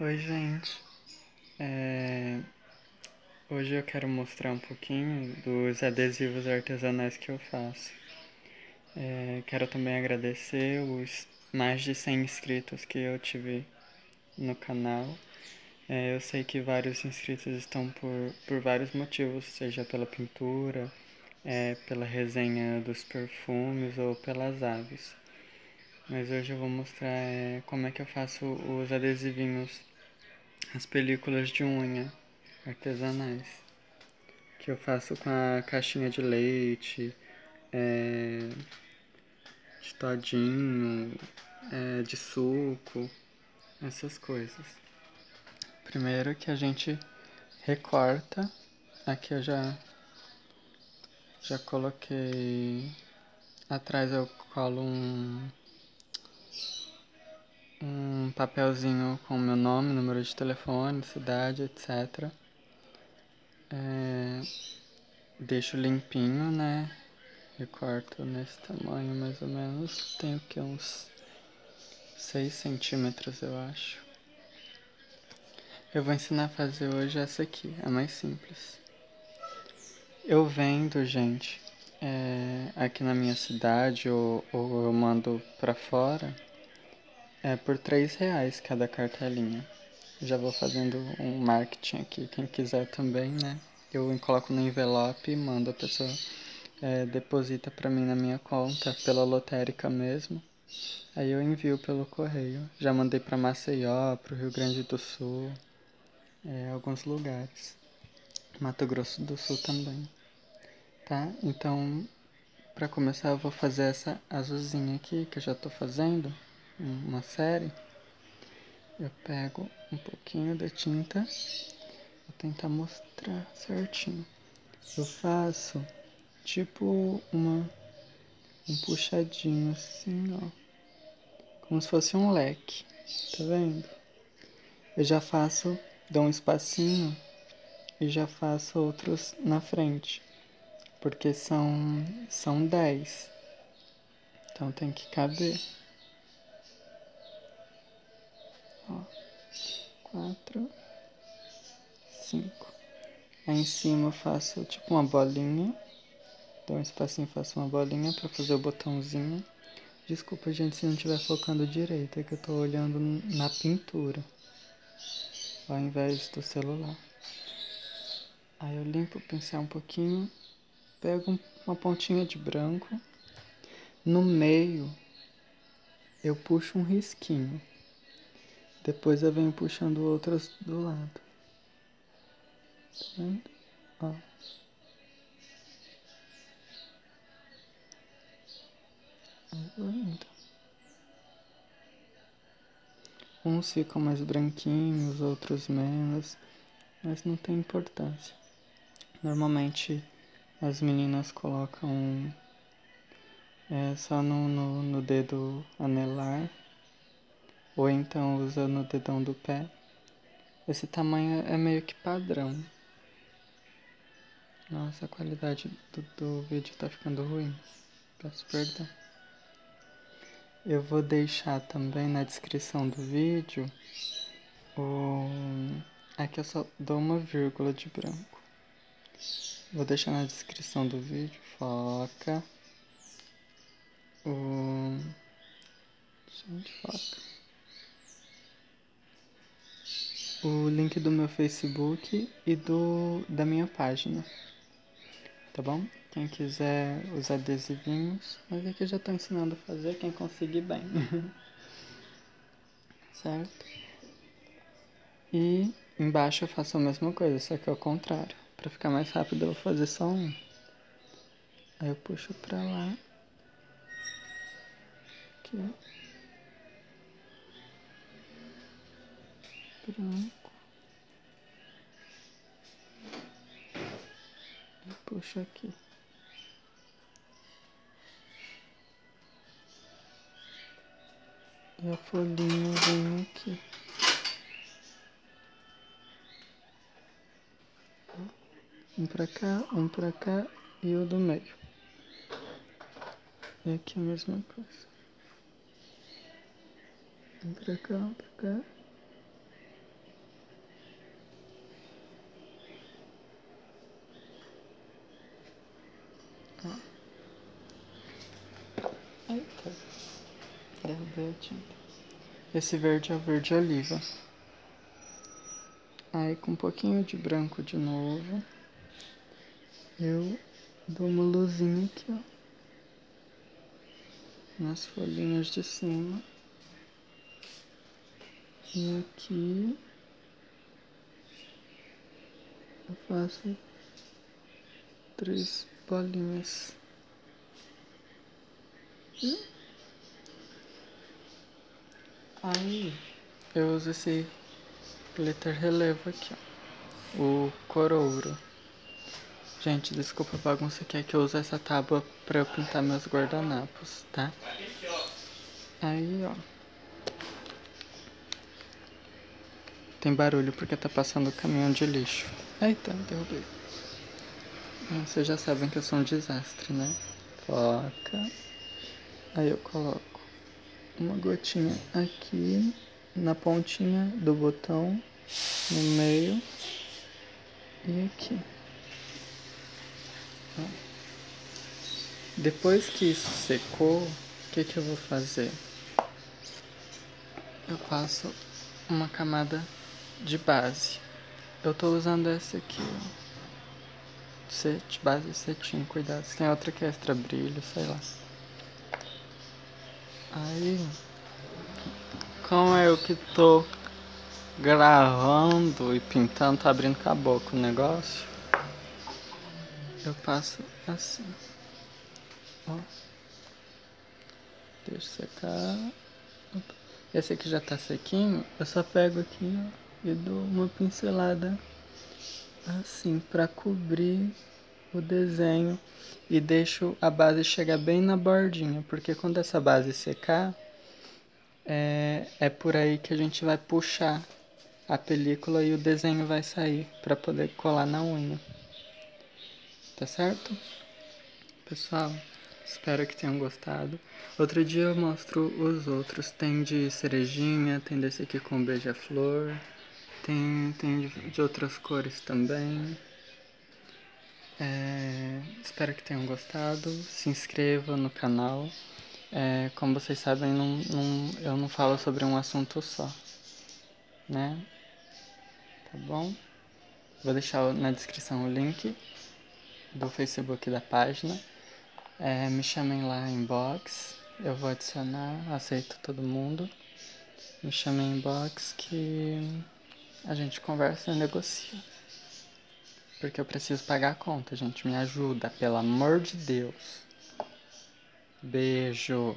Oi, gente. É, Hoje eu quero mostrar um pouquinho dos adesivos artesanais que eu faço. É... Quero também agradecer os mais de 100 inscritos que eu tive no canal. É... Eu sei que vários inscritos estão por, por vários motivos, seja pela pintura, é... pela resenha dos perfumes ou pelas aves. Mas hoje eu vou mostrar é, como é que eu faço os adesivinhos, as películas de unha artesanais. Que eu faço com a caixinha de leite, é, de todinho, é, de suco, essas coisas. Primeiro que a gente recorta, aqui eu já, já coloquei, atrás eu colo um um papelzinho com meu nome, número de telefone, cidade, etc. É, deixo limpinho, né? Recorto nesse tamanho mais ou menos. Tenho que uns 6 centímetros, eu acho. Eu vou ensinar a fazer hoje essa aqui, a mais simples. Eu vendo, gente, é, aqui na minha cidade ou, ou eu mando pra fora é por 3 reais cada cartelinha. Já vou fazendo um marketing aqui, quem quiser também, né? Eu coloco no envelope e mando a pessoa é, deposita para mim na minha conta, pela lotérica mesmo. Aí eu envio pelo correio. Já mandei para Maceió, para o Rio Grande do Sul, é, alguns lugares. Mato Grosso do Sul também. Tá? Então, para começar, eu vou fazer essa azulzinha aqui que eu já estou fazendo uma série, eu pego um pouquinho da tinta, vou tentar mostrar certinho. Eu faço tipo uma um puxadinho assim, ó, como se fosse um leque, tá vendo? Eu já faço, dou um espacinho e já faço outros na frente, porque são são 10. Então tem que caber. Ó, quatro, cinco. Aí em cima eu faço tipo uma bolinha, dou um espacinho faço uma bolinha para fazer o botãozinho. Desculpa, gente, se não estiver focando direito, é que eu tô olhando na pintura, ao invés do celular. Aí eu limpo o pincel um pouquinho, pego uma pontinha de branco, no meio eu puxo um risquinho. Depois eu venho puxando outras do lado. Tá vendo? Ó. Indo. Uns ficam mais branquinhos, outros menos, mas não tem importância. Normalmente as meninas colocam é, só no, no, no dedo anelar ou então usa no dedão do pé. Esse tamanho é meio que padrão. Nossa, a qualidade do, do vídeo tá ficando ruim. Peço perdão. Eu vou deixar também na descrição do vídeo o... Aqui eu só dou uma vírgula de branco. Vou deixar na descrição do vídeo. Foca. O... Gente, foca. O link do meu Facebook e do da minha página. Tá bom? Quem quiser os adesivinhos, mas aqui eu já estou ensinando a fazer, quem conseguir bem. certo? E embaixo eu faço a mesma coisa, só que ao contrário. Para ficar mais rápido eu vou fazer só um. Aí eu puxo pra lá. Aqui, branco. E puxo aqui. E a folhinha vem aqui. Um pra cá, um pra cá e o do meio. E aqui a mesma coisa. Um pra cá, um pra cá Eita. Tá. Deu verde. Esse verde é o verde oliva. Aí com um pouquinho de branco de novo. Eu dou uma luzinha aqui, ó. Nas folhinhas de cima. E aqui eu faço três bolinhas. Aí eu uso esse glitter relevo aqui, ó. O corouro. Gente, desculpa a bagunça aqui, é que eu uso essa tábua pra eu pintar meus guardanapos, tá? Aí, ó. Tem barulho porque tá passando o caminhão de lixo. Eita, derrubei. Vocês já sabem que eu sou um desastre, né? Foca. Aí eu coloco uma gotinha aqui na pontinha do botão, no meio e aqui. Depois que isso secou, o que, que eu vou fazer? Eu passo uma camada de base. Eu tô usando essa aqui, ó. Set, base cetim, cuidado. Tem outra que é extra brilho, sei lá. Aí, como eu que tô gravando e pintando, tá abrindo boca o negócio, eu passo assim, ó. Deixa secar. Esse aqui já tá sequinho, eu só pego aqui, ó, e dou uma pincelada assim pra cobrir o desenho e deixo a base chegar bem na bordinha, porque quando essa base secar, é, é por aí que a gente vai puxar a película e o desenho vai sair para poder colar na unha. Tá certo? Pessoal, espero que tenham gostado. Outro dia eu mostro os outros. Tem de cerejinha, tem desse aqui com beija-flor, tem, tem de, de outras cores também. É, espero que tenham gostado. Se inscreva no canal. É, como vocês sabem, não, não, eu não falo sobre um assunto só, né? Tá bom? Vou deixar na descrição o link do Facebook da página. É, me chamem lá em box. Eu vou adicionar, aceito todo mundo. Me chamem em box que a gente conversa e negocia. Porque eu preciso pagar a conta, gente. Me ajuda, pelo amor de Deus. Beijo.